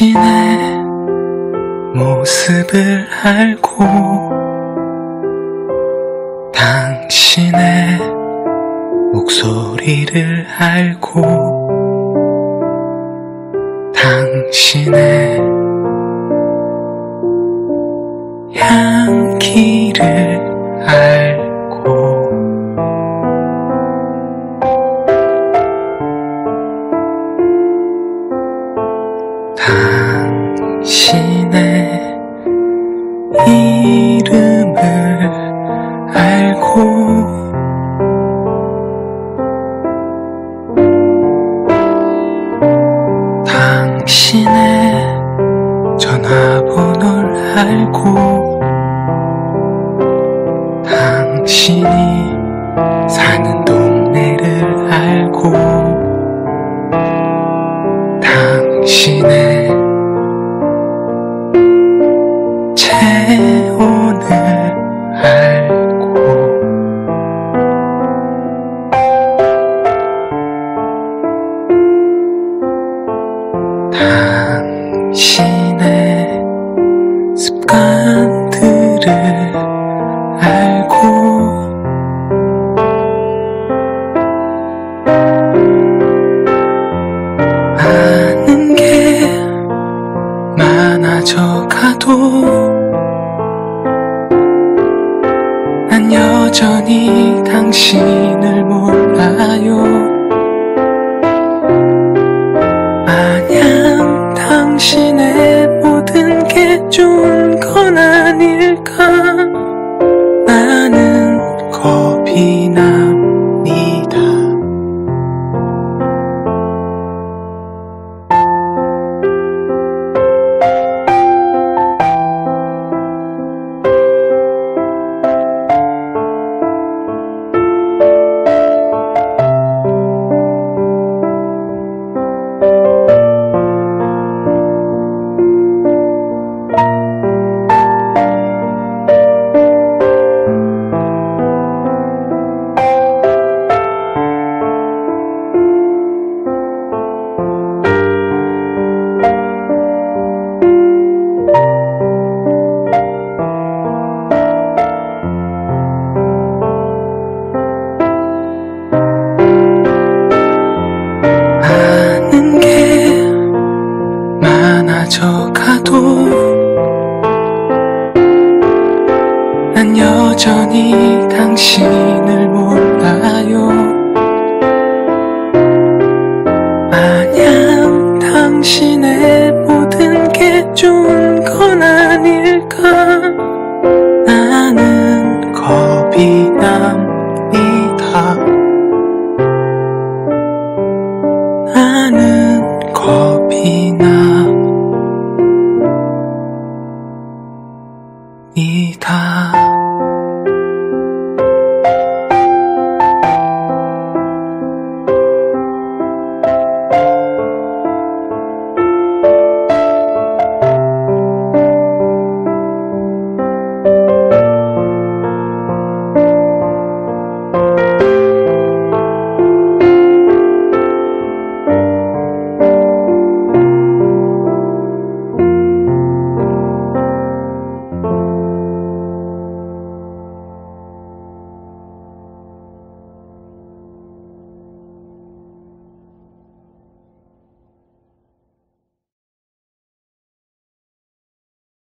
당신의 모습을 알고 당신의 목소리를 알고 당신의 향기를 알고 신의 이름을 알고 당신의 전화번호를 알고 당신이 사는 동네를 알고 당신의 체온을 알고. 당신의 습관들을 알고. 아는 게 많아져 가도 여전히 당신을 몰라요. 마냥 당신의 많아져 가도 난 여전히 당신을 몰라요. 마냥 당신의 모든 게 좋은 건 아닐까? 나는 겁이 납니다. 나는 겁이 나 啊。